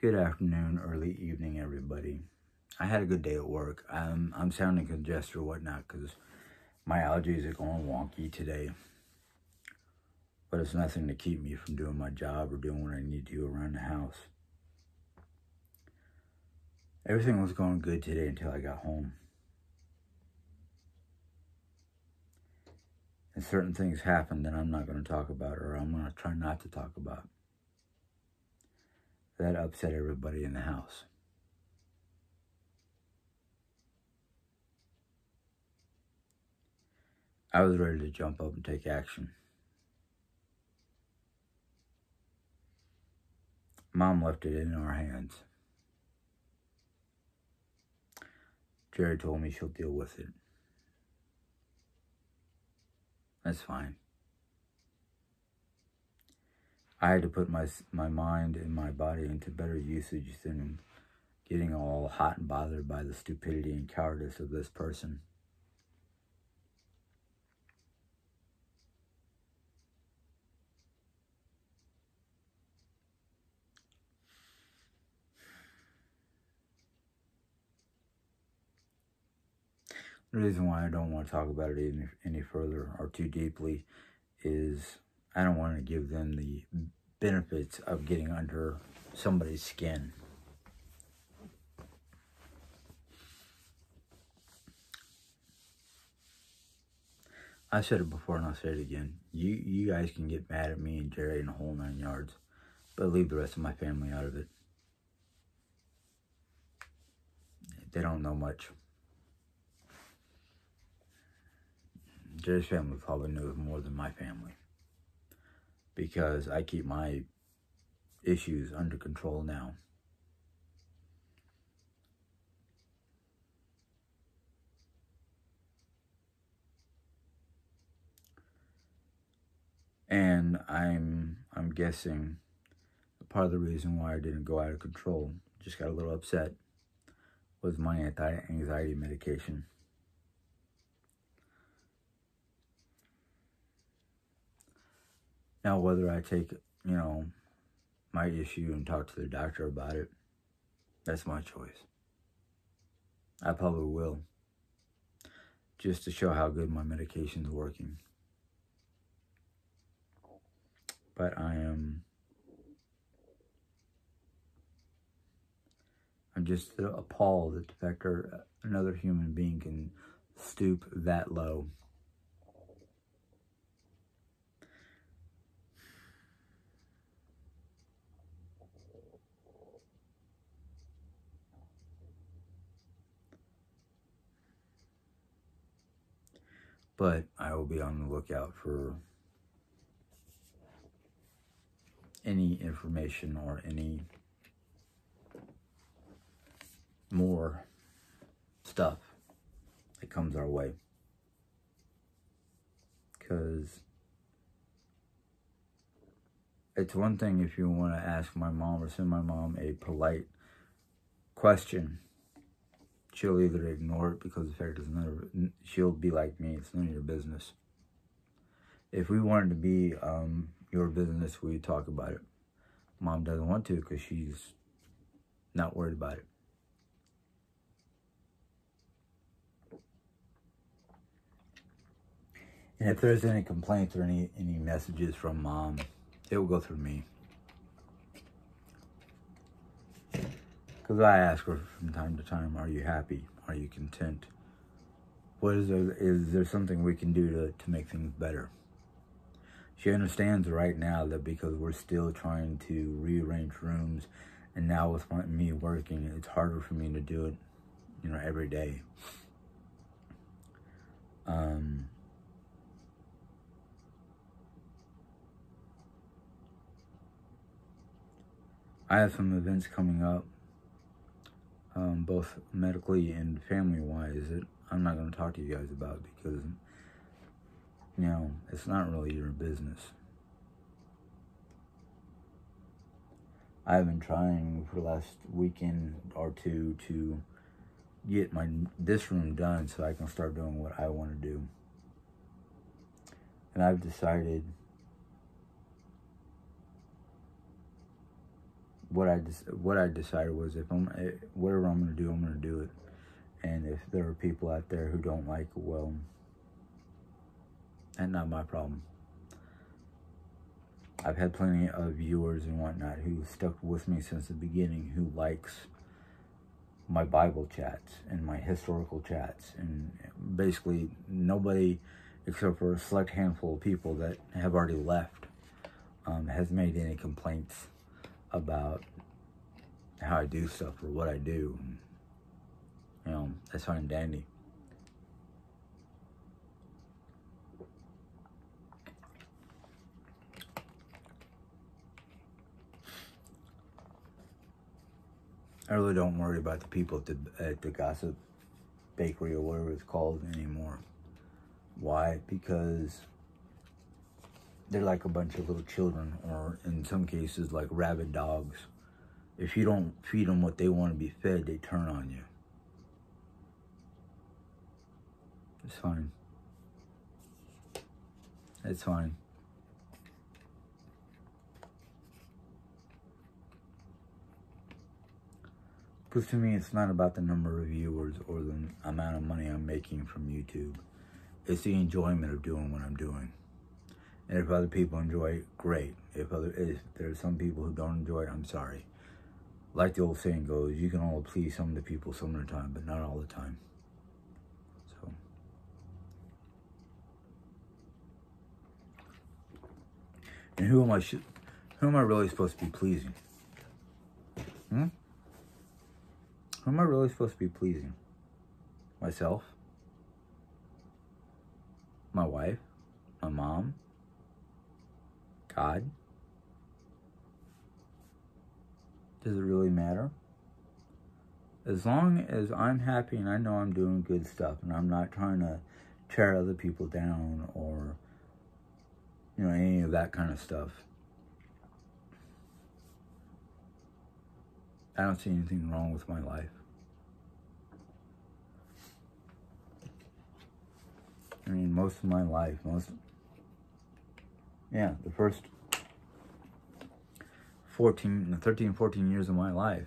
Good afternoon, early evening, everybody. I had a good day at work. I'm, I'm sounding congested or whatnot because my allergies are going wonky today. But it's nothing to keep me from doing my job or doing what I need to do around the house. Everything was going good today until I got home. And certain things happened that I'm not going to talk about or I'm going to try not to talk about. That upset everybody in the house. I was ready to jump up and take action. Mom left it in our hands. Jerry told me she'll deal with it. That's fine. I had to put my my mind and my body into better usage than getting all hot and bothered by the stupidity and cowardice of this person. The reason why I don't want to talk about it any, any further or too deeply is I don't want to give them the benefits of getting under somebody's skin. I said it before and I'll say it again. You you guys can get mad at me and Jerry in the whole nine yards, but leave the rest of my family out of it. They don't know much. Jerry's family probably knows more than my family because I keep my issues under control now. And I'm I'm guessing part of the reason why I didn't go out of control, just got a little upset, was my anti-anxiety medication. Now, whether I take, you know, my issue and talk to the doctor about it, that's my choice. I probably will. Just to show how good my medication's working. But I am... I'm just appalled that the fact another human being can stoop that low. But I will be on the lookout for any information or any more stuff that comes our way. Because it's one thing if you want to ask my mom or send my mom a polite question she'll either ignore it because the fact is none she'll be like me, it's none of your business. If we wanted to be um, your business, we'd talk about it. Mom doesn't want to because she's not worried about it. And if there's any complaints or any, any messages from mom, it will go through me. Because I ask her from time to time, are you happy? Are you content? What is there, is there something we can do to, to make things better? She understands right now that because we're still trying to rearrange rooms and now with my, me working, it's harder for me to do it, you know, every day. Um, I have some events coming up um, both medically and family-wise that I'm not going to talk to you guys about because, you know, it's not really your business. I've been trying for the last weekend or two to get my this room done so I can start doing what I want to do. And I've decided what I what I decided was if I'm eh, whatever I'm gonna do, I'm gonna do it. And if there are people out there who don't like it, well, that's not my problem. I've had plenty of viewers and whatnot who stuck with me since the beginning, who likes my Bible chats and my historical chats, and basically nobody except for a select handful of people that have already left um, has made any complaints about how I do stuff or what I do. You know, that's fine and dandy. I really don't worry about the people at the, at the gossip bakery or whatever it's called anymore. Why? Because they're like a bunch of little children, or in some cases, like rabid dogs. If you don't feed them what they want to be fed, they turn on you. It's fine. It's fine. Because to me, it's not about the number of viewers or the amount of money I'm making from YouTube. It's the enjoyment of doing what I'm doing. And if other people enjoy it, great. If other if there's some people who don't enjoy it, I'm sorry. Like the old saying goes, you can only please some of the people some of the time, but not all the time. So. And who am I? Who am I really supposed to be pleasing? Hmm. Who am I really supposed to be pleasing? Myself? My wife? My mom? God? Does it really matter? As long as I'm happy and I know I'm doing good stuff and I'm not trying to tear other people down or, you know, any of that kind of stuff. I don't see anything wrong with my life. I mean, most of my life, most, yeah, the first 14, 13, 14 years of my life,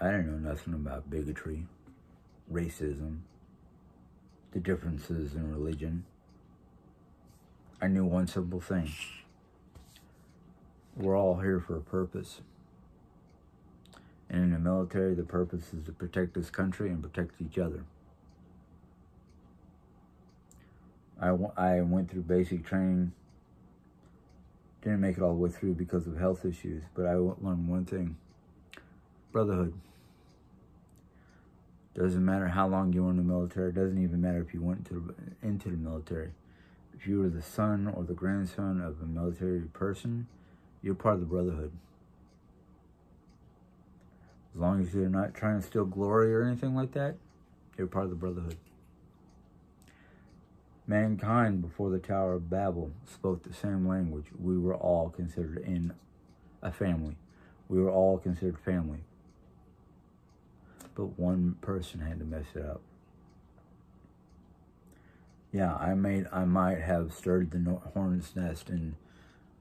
I didn't know nothing about bigotry, racism, the differences in religion. I knew one simple thing. We're all here for a purpose. And in the military, the purpose is to protect this country and protect each other. I, I went through basic training. Didn't make it all the way through because of health issues, but I learned one thing. Brotherhood. Doesn't matter how long you were in the military. It doesn't even matter if you went to, into the military. If you were the son or the grandson of a military person, you're part of the brotherhood. As long as you're not trying to steal glory or anything like that, you're part of the brotherhood. Mankind before the Tower of Babel spoke the same language. We were all considered in a family. We were all considered family. But one person had to mess it up. Yeah, I made I might have stirred the hornet's nest and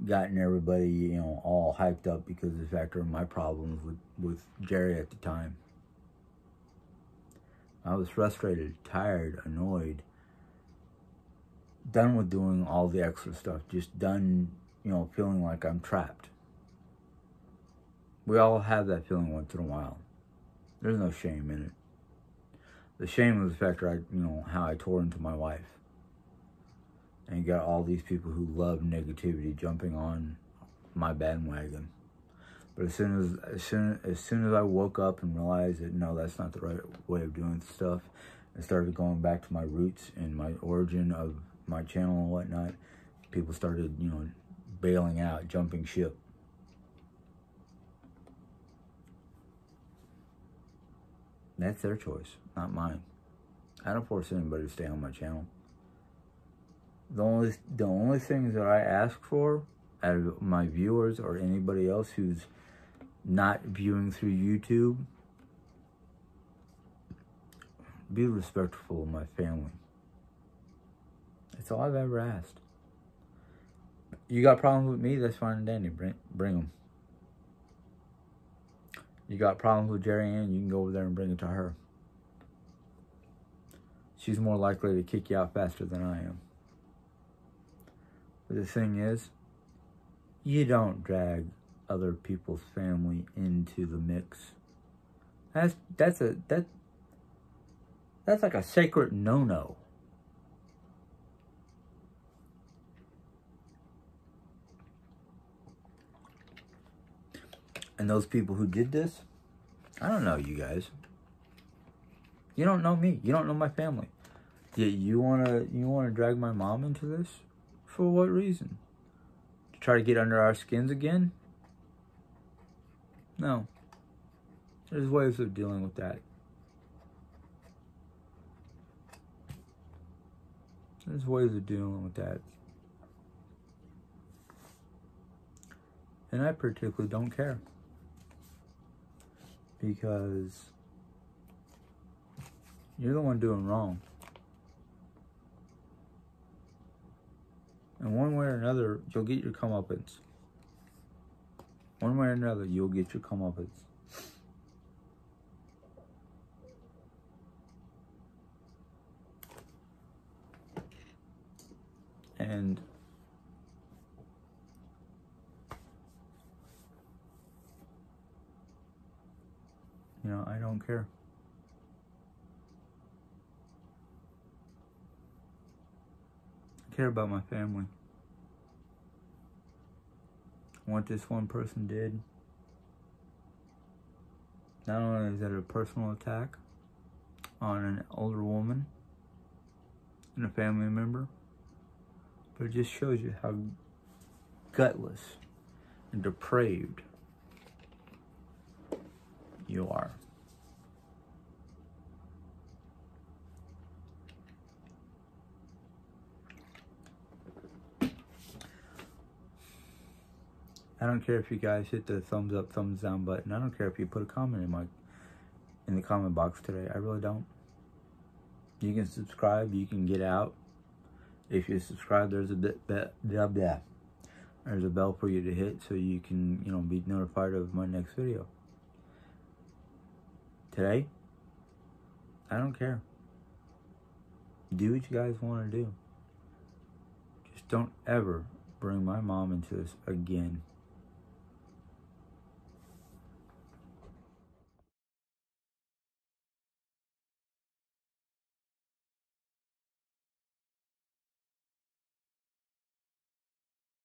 gotten everybody, you know, all hyped up because of the factor of my problems with, with Jerry at the time. I was frustrated, tired, annoyed, done with doing all the extra stuff, just done, you know, feeling like I'm trapped. We all have that feeling once in a while. There's no shame in it. The shame was the fact that I, you know, how I tore into my wife. And you got all these people who love negativity jumping on my bandwagon. But as soon as as soon as soon as I woke up and realized that no, that's not the right way of doing stuff, I started going back to my roots and my origin of my channel and whatnot, people started, you know, bailing out, jumping ship. That's their choice, not mine. I don't force anybody to stay on my channel. The only the only things that I ask for out of my viewers or anybody else who's not viewing through YouTube, be respectful of my family. That's all I've ever asked. You got problems with me? That's fine and dandy. Bring, bring them. You got problems with Jerry Ann, you can go over there and bring it to her. She's more likely to kick you out faster than I am. But the thing is, you don't drag other people's family into the mix. That's that's a that that's like a sacred no-no. And those people who did this, I don't know you guys. You don't know me. You don't know my family. Yet you wanna you wanna drag my mom into this? For what reason? To try to get under our skins again? No. There's ways of dealing with that. There's ways of dealing with that. And I particularly don't care. Because you're the one doing wrong. And one way or another, you'll get your comeuppance. One way or another, you'll get your comeuppance. And you know, I don't care. I care about my family. What this one person did, not only is that a personal attack on an older woman and a family member, but it just shows you how gutless and depraved you are. I don't care if you guys hit the thumbs up, thumbs down button. I don't care if you put a comment in my in the comment box today. I really don't. You can subscribe. You can get out. If you subscribe, there's a bit blah, blah. There's a bell for you to hit so you can you know be notified of my next video. Today, I don't care. Do what you guys want to do. Just don't ever bring my mom into this again.